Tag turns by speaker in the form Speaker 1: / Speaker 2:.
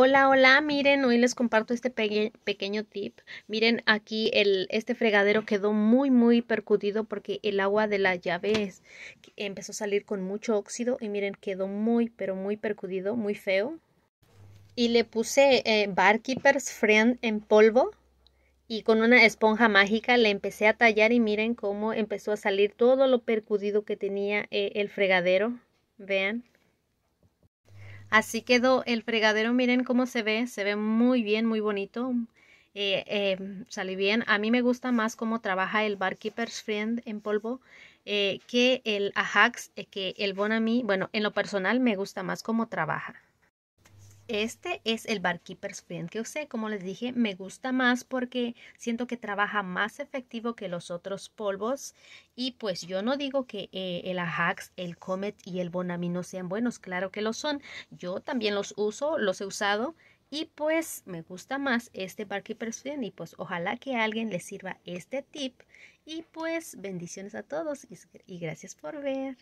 Speaker 1: Hola, hola, miren, hoy les comparto este pequeño tip. Miren, aquí el, este fregadero quedó muy, muy percutido porque el agua de la llave empezó a salir con mucho óxido y miren, quedó muy, pero muy percutido, muy feo. Y le puse eh, Barkeeper's Friend en polvo y con una esponja mágica le empecé a tallar y miren cómo empezó a salir todo lo percudido que tenía eh, el fregadero. Vean. Así quedó el fregadero, miren cómo se ve, se ve muy bien, muy bonito. Eh, eh, sale bien. A mí me gusta más cómo trabaja el Barkeeper's Friend en polvo eh, que el Ajax, que el Bonami. Bueno, en lo personal me gusta más cómo trabaja. Este es el Barkeeper's Friend que usé, como les dije, me gusta más porque siento que trabaja más efectivo que los otros polvos. Y pues yo no digo que eh, el Ajax, el Comet y el Bonami no sean buenos, claro que lo son, yo también los uso, los he usado y pues me gusta más este Barkeeper's Friend y pues ojalá que alguien le sirva este tip. Y pues bendiciones a todos y gracias por ver.